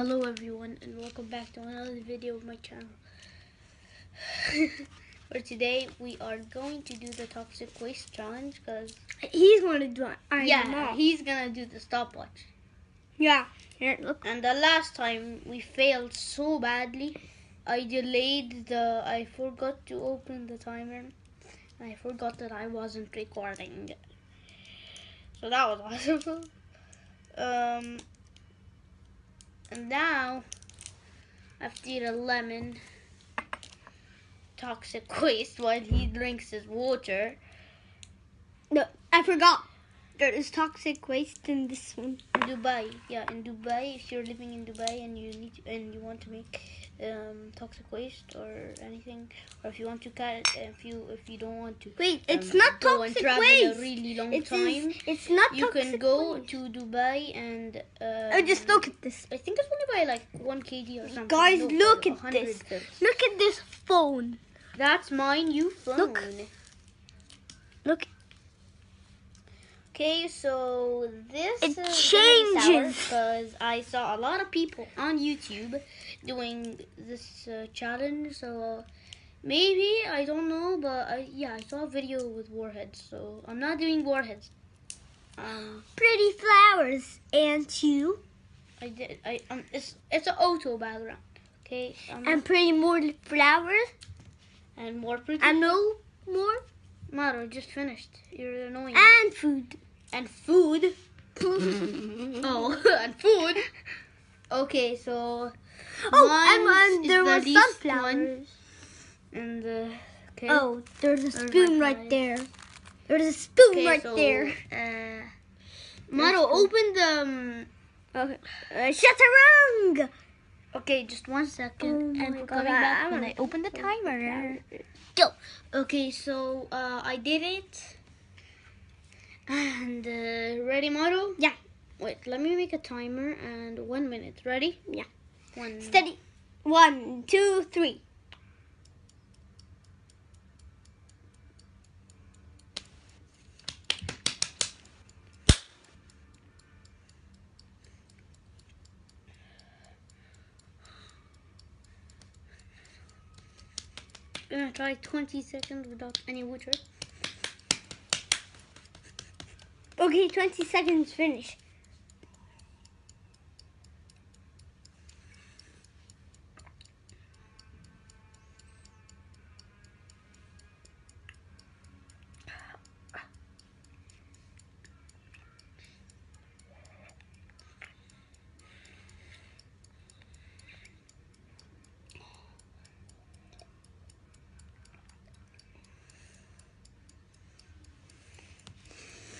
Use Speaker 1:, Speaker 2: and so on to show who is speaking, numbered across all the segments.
Speaker 1: Hello everyone and welcome back to another video of my channel. For today we are going to do the toxic waste challenge because
Speaker 2: He's going to do it. I
Speaker 1: yeah he's gonna do the stopwatch.
Speaker 2: Yeah. Here, look.
Speaker 1: And the last time we failed so badly, I delayed the. I forgot to open the timer. I forgot that I wasn't recording. So that was awesome. Um, and now I have to eat a lemon toxic waste while he drinks his water.
Speaker 2: No, I forgot. There is toxic waste in this one.
Speaker 1: In Dubai, yeah, in Dubai, if you're living in Dubai and you need and you want to make um, toxic waste or anything, or if you want to cut, if you if you don't want to
Speaker 2: Wait, it's
Speaker 1: um,
Speaker 2: not
Speaker 1: go and
Speaker 2: toxic
Speaker 1: travel
Speaker 2: waste.
Speaker 1: a really long
Speaker 2: It's,
Speaker 1: time,
Speaker 2: it's not
Speaker 1: you can go
Speaker 2: waste.
Speaker 1: to Dubai and um,
Speaker 2: Oh, just look at this.
Speaker 1: I think it's only by like one kg or something.
Speaker 2: Guys,
Speaker 1: No,
Speaker 2: look at this.
Speaker 1: dirhams.
Speaker 2: Look at this phone.
Speaker 1: That's my new phone.
Speaker 2: Look. Look.
Speaker 1: Okay, so this
Speaker 2: It
Speaker 1: is
Speaker 2: changes.
Speaker 1: because I saw a lot of people on YouTube doing this uh, challenge. So maybe I don't know, but I, yeah, I saw a video with warheads. So I'm not doing warheads. Um,
Speaker 2: Pretty flowers. And you.
Speaker 1: I did. I um, it's it's an auto background. Okay, um,
Speaker 2: And pretty more flowers.
Speaker 1: and more pretty.
Speaker 2: And no more.
Speaker 1: Maro just finished. You're annoying.
Speaker 2: And food.
Speaker 1: And food. oh, and food. Okay, so
Speaker 2: Oh, and, and there
Speaker 1: the
Speaker 2: was
Speaker 1: least
Speaker 2: sunflowers.
Speaker 1: and uh, okay.
Speaker 2: Oh, there's a spoon right there. There's a spoon
Speaker 1: Okay,
Speaker 2: right
Speaker 1: so,
Speaker 2: there.
Speaker 1: Uh, open the. Um,
Speaker 2: Okay. Uh, Chaturanga.
Speaker 1: okay, just one second,
Speaker 2: Oh
Speaker 1: and we're coming back
Speaker 2: I
Speaker 1: when I open the timer.
Speaker 2: Go.
Speaker 1: Okay, so uh, I did it. And uh, ready, model?
Speaker 2: Yeah.
Speaker 1: Wait, let me make a timer and one minute. Ready?
Speaker 2: Yeah.
Speaker 1: One.
Speaker 2: Steady. One, two, three.
Speaker 1: I'm gonna try 20 seconds without any water.
Speaker 2: Okay, 20 seconds finish.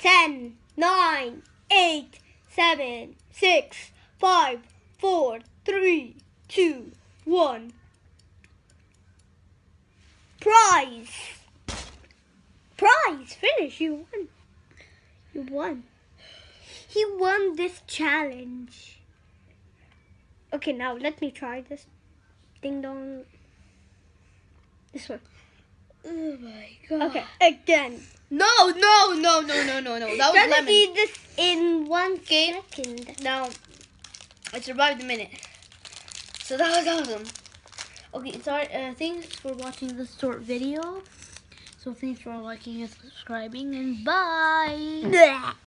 Speaker 2: Ten, nine, eight, seven, six, five, four, three, two, one. Prize! Prize! Finish! You won. You won. He won this challenge. Okay, now let me try this. Ding dong. This one.
Speaker 1: Oh my god.
Speaker 2: Okay, again.
Speaker 1: No, no, no, no, no, no, no. That was
Speaker 2: Gonna
Speaker 1: lemon.
Speaker 2: see this in one
Speaker 1: Okay.
Speaker 2: second.
Speaker 1: Now, I survived a minute. So that was awesome. Okay, sorry. Uh, thanks for watching this short video. So thanks for liking and subscribing, and bye.
Speaker 2: Blech.